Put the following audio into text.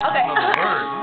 Okay.